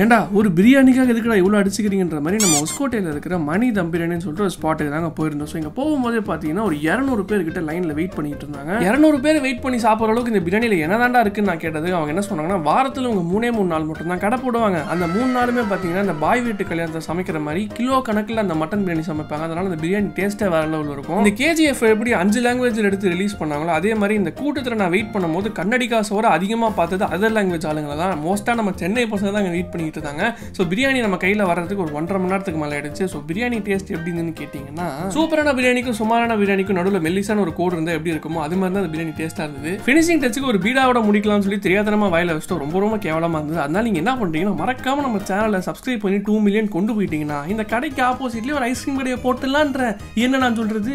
ஏண்டா ஒரு பிரியாணிக்காக எதுக்குடா இவ்வளோ அடிச்சுக்கிறீங்கன்ற மாதிரி நம்ம ஒஸ்கோட்டையில் இருக்கிற மணி தம் பிரியாணின்னு சொல்லிட்டு ஒரு ஸ்பாட்டுக்கு தாங்க போயிருந்தோம். ஸோ இங்கே போகும்போதே பார்த்தீங்கன்னா ஒரு இரநூறு பேர்கிட்ட லைனில் வெயிட் பண்ணிட்டு இருந்தாங்க. இரநூறு பேர் வெயிட் பண்ணி சாப்பிட்ற அளவுக்கு இந்த பிரியாணியில் என்னதாண்டா இருக்குன்னு நான் கேட்டது அவங்க என்ன சொன்னாங்கன்னா வாரத்தில் உங்கள் மூணே மூணு நாள் மட்டும் தான் கடை போடுவாங்க. அந்த மூணு நாளுமே பார்த்தீங்கன்னா இந்த பாய் வீட்டு கல்யாணத்தை சமைக்கிற மாதிரி கிலோ கணக்கில் அந்த மட்டன் பிரியாணி சமைப்பாங்க. அதனால அந்த பிரியாணி டேஸ்ட்டே வேற லெவலில் இருக்கும். இந்த கேஜிஎஃப் எப்படி அஞ்சு லாங்குவேஜில் எடுத்து ரிலீஸ் பண்ணாங்களோ அதே மாதிரி இந்த கூட்டத்தில் நான் வெயிட் பண்ணும்போது கன்னடி காசோட அதிகமாக பார்த்தது அதர் லாங்குவேஜ் ஆளுங்களை தான். மோஸ்ட்டாக நம்ம சென்னை பசங்க தான் வெயிட் வெயிட் பண்ணிட்டு இருந்தாங்க ஸோ பிரியாணி நம்ம கையில் வர்றதுக்கு ஒரு ஒன்றரை மணி நேரத்துக்கு மேலே ஆயிடுச்சு. ஸோ பிரியாணி டேஸ்ட் எப்படின்னு கேட்டிங்கன்னா சூப்பரான பிரியாணிக்கும் சுமாரான பிரியாணிக்கும் நடுவில் மெல்லிசான ஒரு கோடு இருந்தால் எப்படி இருக்குமோ அது மாதிரி தான் அந்த பிரியாணி டேஸ்ட்டாக இருந்தது. ஃபினிஷிங் டச்சுக்கு ஒரு பீடாவோட முடிக்கலாம்னு சொல்லி தெரியாதனமாக வாயில் வச்சுட்டு ரொம்ப ரொம்ப கேவலமாக இருந்தது. அதனால நீங்கள் என்ன பண்ணுறீங்கன்னா மறக்காம நம்ம சேனலை சப்ஸ்கிரைப் பண்ணி டூ மில்லியன் கொண்டு போயிட்டீங்கன்னா இந்த கடைக்கு ஆப்போசிட்லேயே ஒரு ஐஸ்கிரீம் கடையை போட்டுலான்ற என்ன நான் சொல்றது?